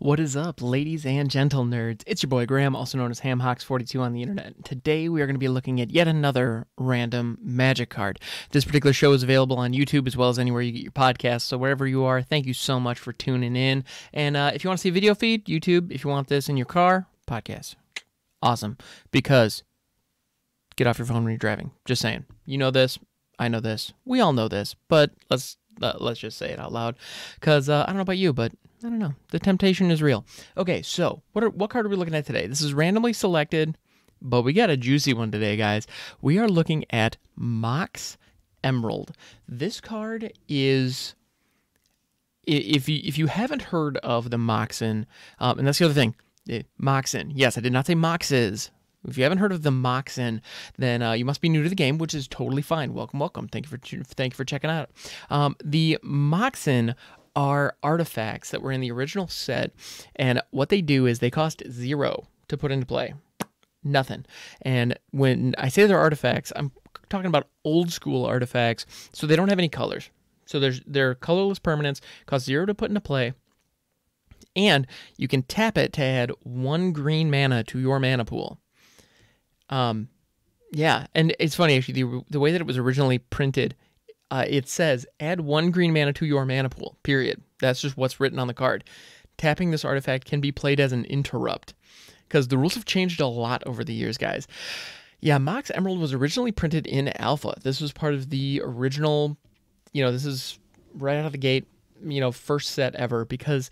What is up, ladies and gentle nerds? It's your boy Graham, also known as HamHocks42 on the internet. Today we are going to be looking at yet another random magic card. This particular show is available on YouTube as well as anywhere you get your podcasts. So wherever you are, thank you so much for tuning in. And uh, if you want to see a video feed, YouTube. If you want this in your car, podcast. Awesome. Because get off your phone when you're driving. Just saying. You know this. I know this. We all know this. But let's uh, let's just say it out loud. Because uh, I don't know about you, but I don't know. The temptation is real. Okay, so what are, what card are we looking at today? This is randomly selected, but we got a juicy one today, guys. We are looking at Mox Emerald. This card is if you if you haven't heard of the Moxen, um, and that's the other thing, eh, Moxen. Yes, I did not say Moxes. If you haven't heard of the Moxen, then uh, you must be new to the game, which is totally fine. Welcome, welcome. Thank you for thank you for checking out. Um, the Moxen are artifacts that were in the original set, and what they do is they cost zero to put into play. Nothing. And when I say they're artifacts, I'm talking about old school artifacts, so they don't have any colors. So there's they're colorless permanents, cost zero to put into play. And you can tap it to add one green mana to your mana pool. Um, yeah, and it's funny actually the the way that it was originally printed uh, it says add one green mana to your mana pool, period. That's just what's written on the card. Tapping this artifact can be played as an interrupt because the rules have changed a lot over the years, guys. Yeah, Mox Emerald was originally printed in alpha. This was part of the original, you know, this is right out of the gate, you know, first set ever because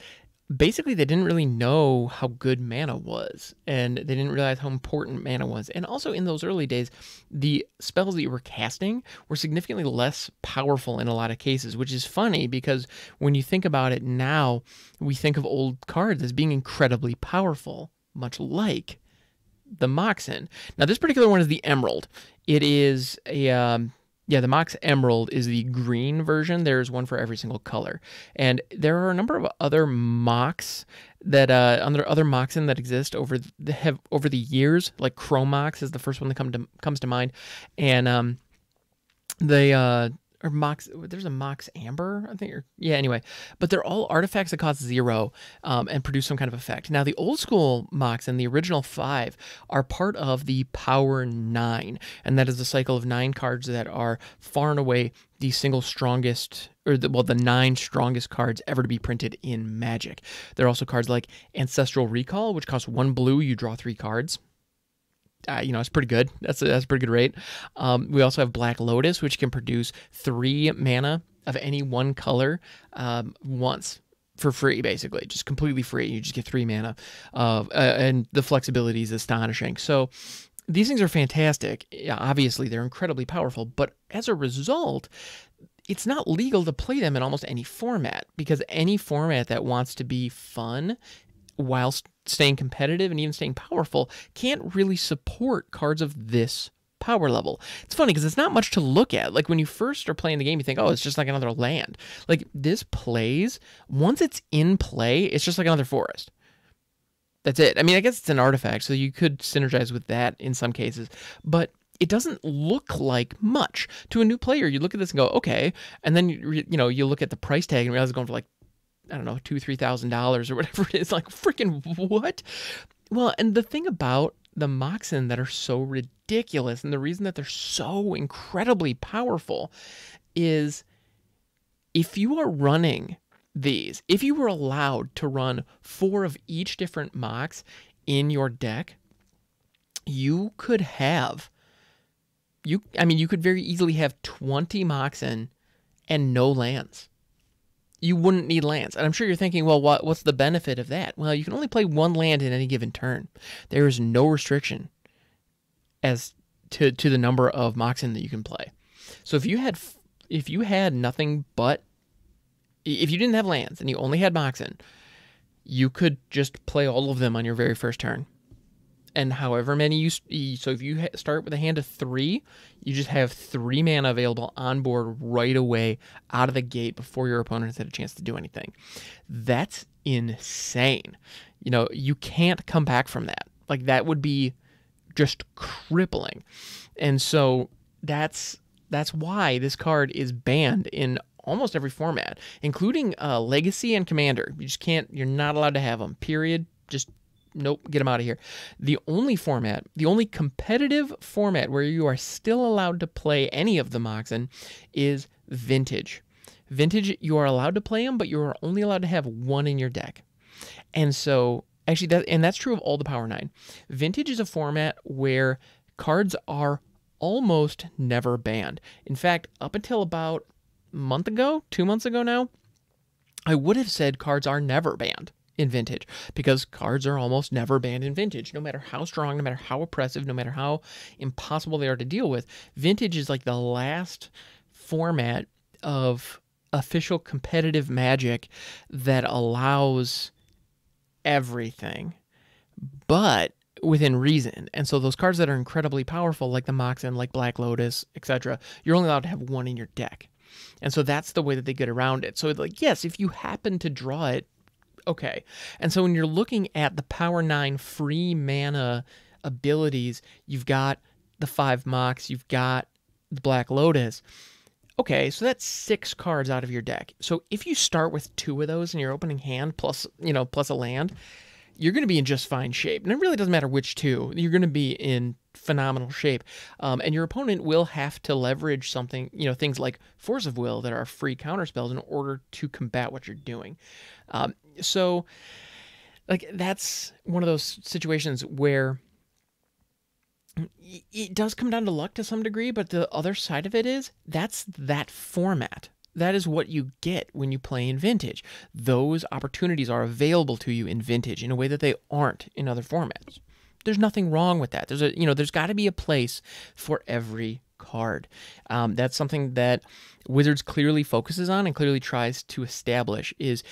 basically they didn't really know how good mana was and they didn't realize how important mana was. And also in those early days the spells that you were casting were significantly less powerful in a lot of cases which is funny because when you think about it now we think of old cards as being incredibly powerful much like the moxen. Now this particular one is the emerald. It is a um, yeah, the Mox Emerald is the green version. There's one for every single color, and there are a number of other Mox that uh, other other Moxen that exist over the have over the years. Like Chrome Mox is the first one that come to comes to mind, and um, they uh, or Mox. There's a Mox Amber, I think. Or, yeah, anyway, but they're all artifacts that cost zero um, and produce some kind of effect. Now, the old school Mox and the original five are part of the Power Nine, and that is a cycle of nine cards that are far and away the single strongest or the, well the nine strongest cards ever to be printed in magic there are also cards like ancestral recall which costs one blue you draw three cards uh, you know, it's pretty good. That's a, that's a pretty good rate. Um, we also have Black Lotus, which can produce three mana of any one color um, once for free, basically, just completely free. You just get three mana, uh, and the flexibility is astonishing. So these things are fantastic. Yeah, obviously, they're incredibly powerful, but as a result, it's not legal to play them in almost any format because any format that wants to be fun whilst staying competitive and even staying powerful, can't really support cards of this power level. It's funny because it's not much to look at. Like when you first are playing the game, you think, oh, it's just like another land. Like this plays, once it's in play, it's just like another forest. That's it. I mean, I guess it's an artifact, so you could synergize with that in some cases, but it doesn't look like much to a new player. You look at this and go, okay, and then you you know you look at the price tag and realize it's going for like I don't know, two, three thousand dollars or whatever it is. Like freaking what? Well, and the thing about the Moxen that are so ridiculous, and the reason that they're so incredibly powerful is if you are running these, if you were allowed to run four of each different Mox in your deck, you could have you I mean you could very easily have 20 Moxen and no lands you wouldn't need lands. And I'm sure you're thinking, well, what, what's the benefit of that? Well, you can only play one land in any given turn. There is no restriction as to, to the number of Moxen that you can play. So if you had if you had nothing but if you didn't have lands and you only had Moxen, you could just play all of them on your very first turn and however many you so if you start with a hand of three you just have three mana available on board right away out of the gate before your opponent has had a chance to do anything that's insane you know you can't come back from that like that would be just crippling and so that's that's why this card is banned in almost every format, including uh, Legacy and Commander. You just can't. You're not allowed to have them. Period. Just nope, get them out of here. The only format, the only competitive format where you are still allowed to play any of the Moxen is Vintage. Vintage, you are allowed to play them, but you are only allowed to have one in your deck. And so, actually, that and that's true of all the Power Nine. Vintage is a format where cards are almost never banned. In fact, up until about a month ago, two months ago now, I would have said cards are never banned in vintage because cards are almost never banned in vintage. No matter how strong no matter how oppressive no matter how impossible they are to deal with vintage is like the last format of official competitive magic that allows everything but within reason. And so those cards that are incredibly powerful like the moxen like black lotus etc you're only allowed to have one in your deck. And so that's the way that they get around it. So like yes if you happen to draw it okay. And so when you're looking at the Power 9 free mana abilities, you've got the 5 Mox, you've got the Black Lotus. Okay, so that's six cards out of your deck. So if you start with two of those in your opening hand plus, you know, plus a land, you're going to be in just fine shape. And it really doesn't matter which two. You're going to be in phenomenal shape. Um, and your opponent will have to leverage something, you know, things like Force of Will that are free counterspells in order to combat what you're doing. Um, so, like, that's one of those situations where it does come down to luck to some degree, but the other side of it is that's that format. That is what you get when you play in vintage. Those opportunities are available to you in vintage in a way that they aren't in other formats. There's nothing wrong with that. There's a you know there's got to be a place for every card. Um, that's something that Wizards clearly focuses on and clearly tries to establish is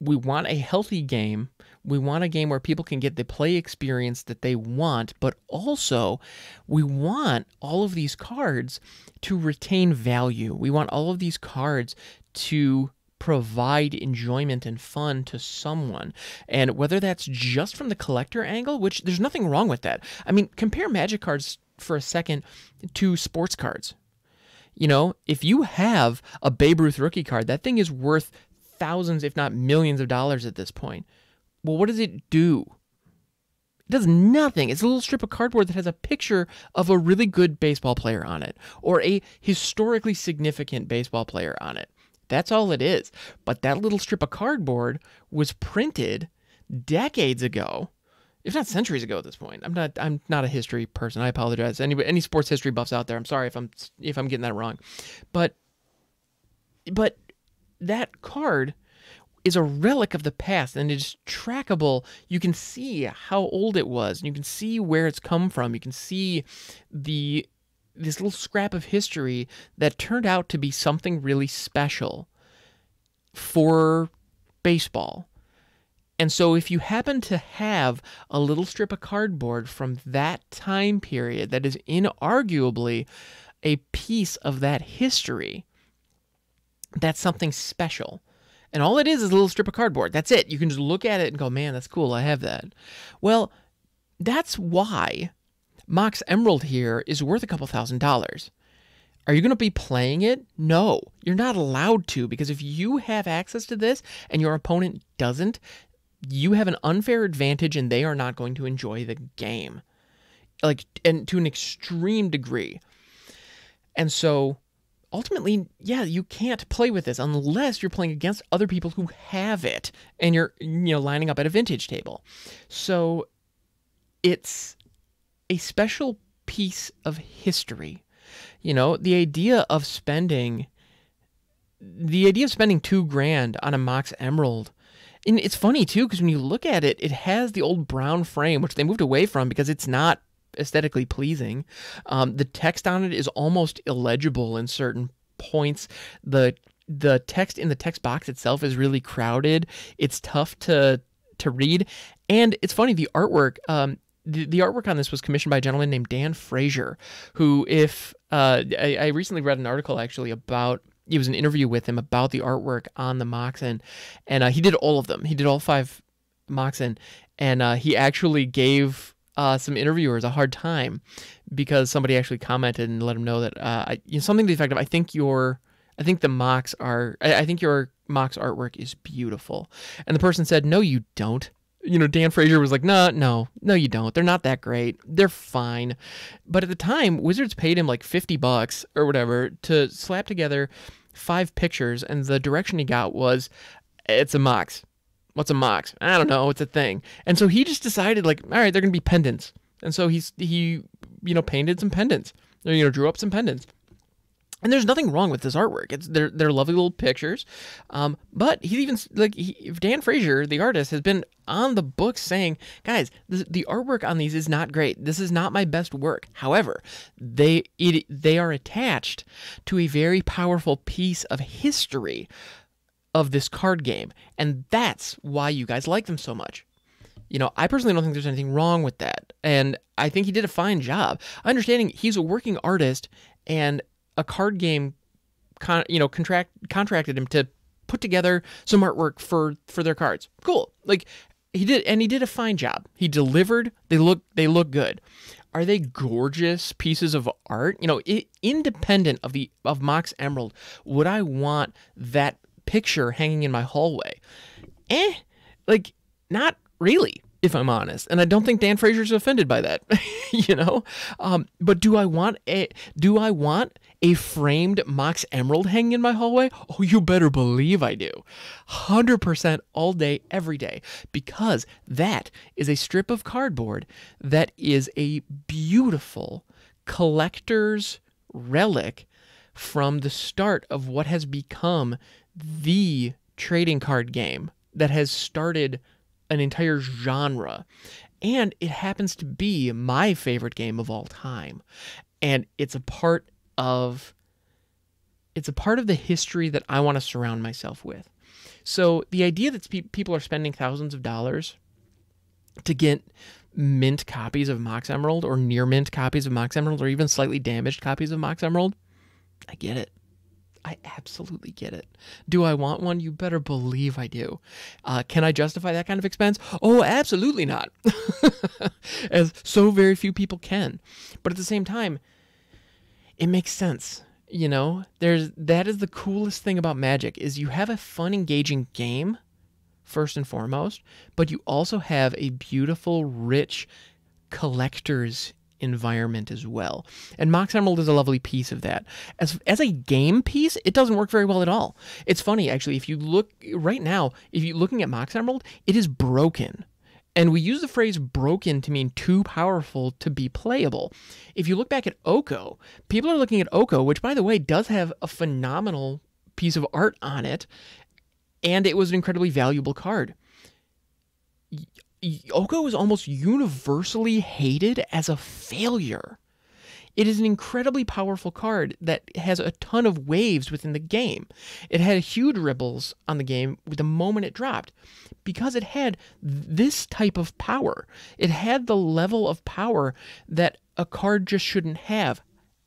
we want a healthy game. We want a game where people can get the play experience that they want, but also we want all of these cards to retain value. We want all of these cards to provide enjoyment and fun to someone. And whether that's just from the collector angle, which there's nothing wrong with that. I mean, compare magic cards for a second to sports cards. You know, if you have a Babe Ruth rookie card, that thing is worth thousands, if not millions of dollars at this point. Well, what does it do? It does nothing. It's a little strip of cardboard that has a picture of a really good baseball player on it or a historically significant baseball player on it. That's all it is. But that little strip of cardboard was printed decades ago if not centuries ago at this point. I'm not I'm not a history person. I apologize. Any any sports history buffs out there, I'm sorry if I'm if I'm getting that wrong. But but that card is a relic of the past and it's trackable. You can see how old it was and you can see where it's come from. You can see the this little scrap of history that turned out to be something really special for baseball and so, if you happen to have a little strip of cardboard from that time period that is inarguably a piece of that history, that's something special. And all it is is a little strip of cardboard. That's it. You can just look at it and go, man, that's cool. I have that. Well, that's why Mox Emerald here is worth a couple thousand dollars. Are you going to be playing it? No, you're not allowed to because if you have access to this and your opponent doesn't, you have an unfair advantage and they are not going to enjoy the game. Like, and to an extreme degree. And so ultimately, yeah, you can't play with this unless you're playing against other people who have it and you're, you know, lining up at a vintage table. So it's a special piece of history. You know, the idea of spending the idea of spending two grand on a Mox Emerald and it's funny too because when you look at it, it has the old brown frame, which they moved away from because it's not aesthetically pleasing. Um, the text on it is almost illegible in certain points. The the text in the text box itself is really crowded. It's tough to to read, and it's funny the artwork. Um, the, the artwork on this was commissioned by a gentleman named Dan Frazier, who, if uh, I, I recently read an article actually about it was an interview with him about the artwork on the Moxen, and uh, he did all of them. He did all five Moxen, and uh, he actually gave uh, some interviewers a hard time because somebody actually commented and let him know that uh, I, you know, something to the effect of, "I think your I think the Mox are. I, I think your Mox artwork is beautiful." And the person said, "No, you don't." You know, Dan Frazier was like, "No, no, no, you don't. They're not that great. They're fine." But at the time, Wizards paid him like fifty bucks or whatever to slap together five pictures, and the direction he got was, "It's a Mox." What's a mox? I don't know. It's a thing. And so he just decided, like, all right, they're gonna be pendants. And so he's he, you know, painted some pendants. Or, you know, drew up some pendants. And there's nothing wrong with this artwork. It's they're they're lovely little pictures. Um, but he's even like he, Dan Frazier, the artist, has been on the books saying, guys, this, the artwork on these is not great. This is not my best work. However, they it, they are attached to a very powerful piece of history of this card game. And that's why you guys like them so much. You know, I personally don't think there's anything wrong with that. And I think he did a fine job. Understanding he's a working artist and a card game con- you know, contract contracted him to put together some artwork for for their cards. Cool. Like he did and he did a fine job. He delivered. They look they look good. Are they gorgeous pieces of art? You know, it, independent of the of Mox Emerald, would I want that picture hanging in my hallway. Eh, like not really, if I'm honest. And I don't think Dan Frazier's offended by that, you know. Um, but do I want a do I want a framed Mox Emerald hanging in my hallway? Oh, you better believe I do. 100% all day, every day, because that is a strip of cardboard that is a beautiful collector's relic from the start of what has become the trading card game that has started an entire genre. And it happens to be my favorite game of all time. And it's a part of it's a part of the history that I want to surround myself with. So the idea that people are spending thousands of dollars to get mint copies of Mox Emerald or near mint copies of Mox Emerald or even slightly damaged copies of Mox Emerald, I get it. I absolutely get it. Do I want one? You better believe I do. Uh, can I justify that kind of expense? Oh, absolutely not. As so very few people can. But at the same time, it makes sense. You know, there's that is the coolest thing about Magic is you have a fun, engaging game, first and foremost, but you also have a beautiful, rich collector's environment as well. And Mox Emerald is a lovely piece of that. As as a game piece, it doesn't work very well at all. It's funny actually if you look right now, if you're looking at Mox Emerald, it is broken. And we use the phrase broken to mean too powerful to be playable. If you look back at Oko, people are looking at Oko, which by the way does have a phenomenal piece of art on it, and it was an incredibly valuable card. Oko is almost universally hated as a failure. It is an incredibly powerful card that has a ton of waves within the game. It had huge ripples on the game the moment it dropped because it had this type of power. It had the level of power that a card just shouldn't have.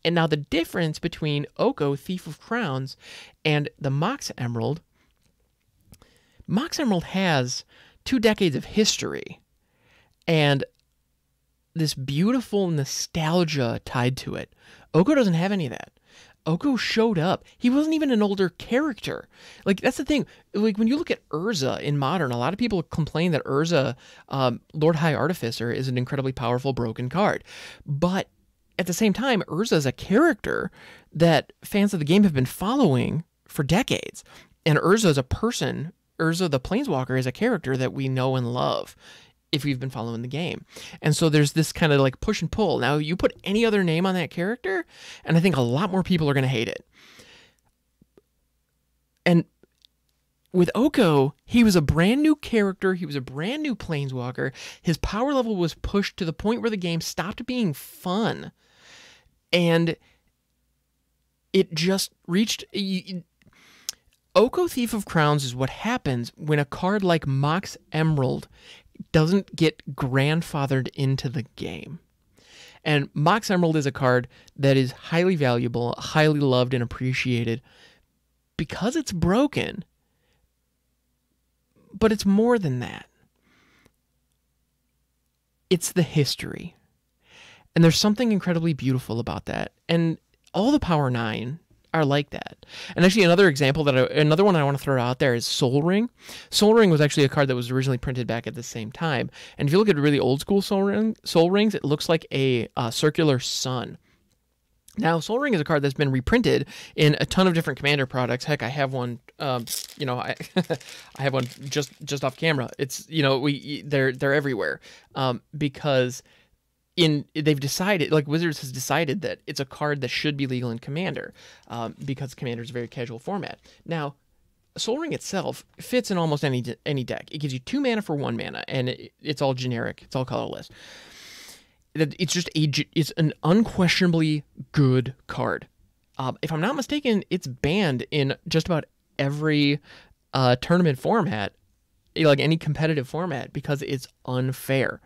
And now the difference between Oko, Thief of Crowns, and the Mox Emerald, Mox Emerald has two decades of history and this beautiful nostalgia tied to it. Oko doesn't have any of that. Oko showed up. He wasn't even an older character. Like that's the thing. Like when you look at Urza in modern, a lot of people complain that Urza, um, Lord High Artificer, is an incredibly powerful broken card. But at the same time, Urza is a character that fans of the game have been following for decades. And Urza is a person Urza the Planeswalker is a character that we know and love if you've been following the game. And so there's this kind of like push and pull. Now, you put any other name on that character, and I think a lot more people are going to hate it. And with Oko, he was a brand new character. He was a brand new planeswalker. His power level was pushed to the point where the game stopped being fun. And it just reached. Oko Thief of Crowns is what happens when a card like Mox Emerald doesn't get grandfathered into the game. And Mox Emerald is a card that is highly valuable, highly loved, and appreciated because it's broken. But it's more than that. It's the history. And there's something incredibly beautiful about that. And all the Power Nine are like that. And actually, another example that I, another one I want to throw out there is Sol Ring. Sol Ring was actually a card that was originally printed back at the same time. And if you look at really old school Soul, Ring, Sol Rings, it looks like a uh, circular sun. Now, Sol Ring is a card that's been reprinted in a ton of different Commander products. Heck, I have one. Um, you know, I I have one just just off camera. It's you know we they're they're everywhere um, because in they've decided like Wizards has decided that it's a card that should be legal in Commander um, because Commander is a very casual format. Now, Sol Ring itself fits in almost any any deck. It gives you two mana for one mana, and it, it's all generic. It's all colorless it's just a it's an unquestionably good card. Um, if I'm not mistaken, it's banned in just about every uh, tournament format, like any competitive format, because it's unfair.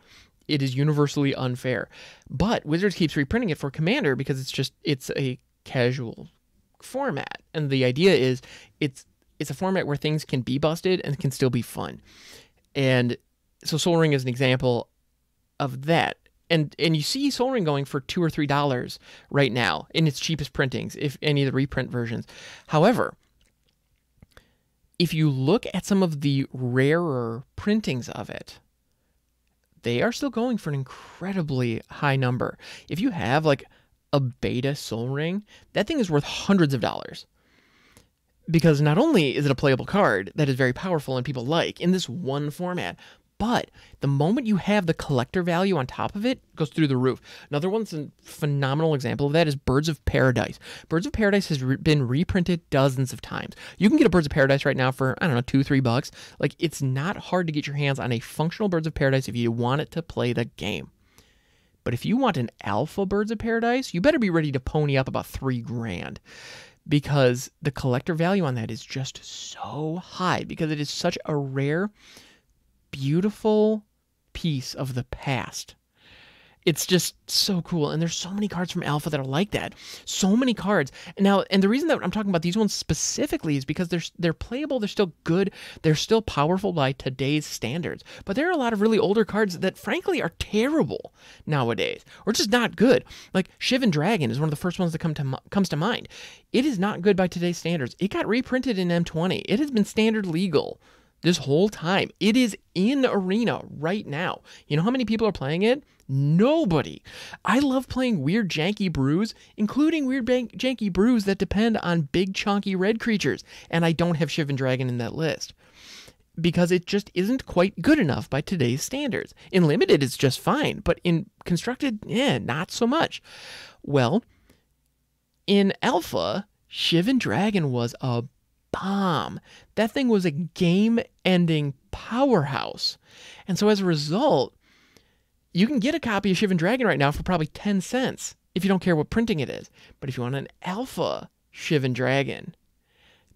It is universally unfair. But Wizards keeps reprinting it for Commander because it's just it's a casual format, and the idea is it's it's a format where things can be busted and can still be fun. And so Sol Ring is an example of that and and you see Sol Ring going for two or three dollars right now in its cheapest printings, if any of the reprint versions. However, if you look at some of the rarer printings of it, they are still going for an incredibly high number. If you have like a beta Sol Ring, that thing is worth hundreds of dollars. Because not only is it a playable card that is very powerful and people like in this one format, but the moment you have the collector value on top of it, it goes through the roof. Another one's a phenomenal example of that is Birds of Paradise. Birds of Paradise has re- been reprinted dozens of times. You can get a Birds of Paradise right now for I don't know two, three bucks. Like it's not hard to get your hands on a functional Birds of Paradise if you want it to play the game. But if you want an alpha Birds of Paradise, you better be ready to pony up about three grand because the collector value on that is just so high because it is such a rare beautiful piece of the past. It's just so cool. And there's so many cards from Alpha that are like that. So many cards. Now, and the reason that I'm talking about these ones specifically is because they're they're playable, they're still good, they're still powerful by today's standards. But there are a lot of really older cards that frankly are terrible nowadays, or just not good. Like Shivan Dragon is one of the first ones that come to comes to mind. It is not good by today's standards. It got reprinted in M20. It has been standard legal this whole time. It is in Arena right now. You know how many people are playing it? Nobody. I love playing weird janky brews, including weird janky brews that depend on big chunky red creatures, and I don't have Shivan Dragon in that list. Because it just isn't quite good enough by today's standards. In limited, it's just fine, but in constructed, yeah, not so much. Well, in alpha, Shivan Dragon was a bomb. That thing was a game ending powerhouse. And so as a result, you can get a copy of Shivan Dragon right now for probably 10 cents if you don't care what printing it is. But if you want an alpha Shivan Dragon,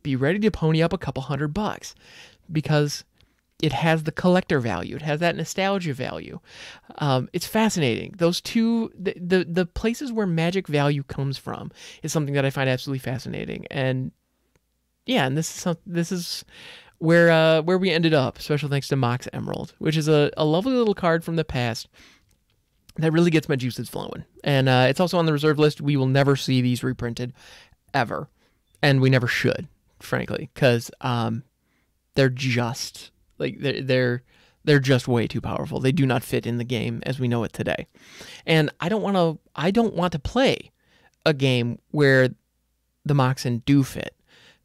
be ready to pony up a couple hundred bucks because it has the collector value. It has that nostalgia value. Um, it's fascinating. Those two, the, the the places where magic value comes from, is something that I find absolutely fascinating. And yeah, and this is this is where uh, where we ended up. Special thanks to Mox Emerald, which is a, a lovely little card from the past that really gets my juices flowing. And uh, it's also on the reserve list. We will never see these reprinted ever, and we never should, frankly, because um, they're just like they're they're they're just way too powerful. They do not fit in the game as we know it today. And I don't want to I don't want to play a game where the Moxen do fit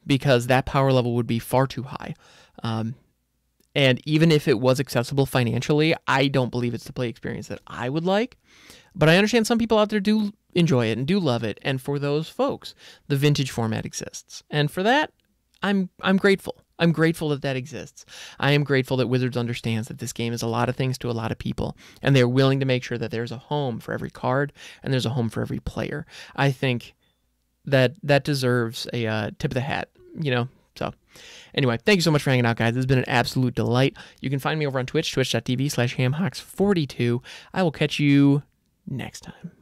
because that power level would be far too high. Um, and even if it was accessible financially, I don't believe it's the play experience that I would like. But I understand some people out there do enjoy it and do love it. And for those folks, the vintage format exists. And for that, I'm I'm grateful. I'm grateful that that exists. I am grateful that Wizards understands that this game is a lot of things to a lot of people, and they're willing to make sure that there's a home for every card and there's a home for every player. I think that that deserves a uh, tip of the hat you know, so anyway, thank you so much for hanging out, guys. Has been an absolute delight. You can find me over on Twitch, twitch.tv slash hamhocks42. I will catch you next time.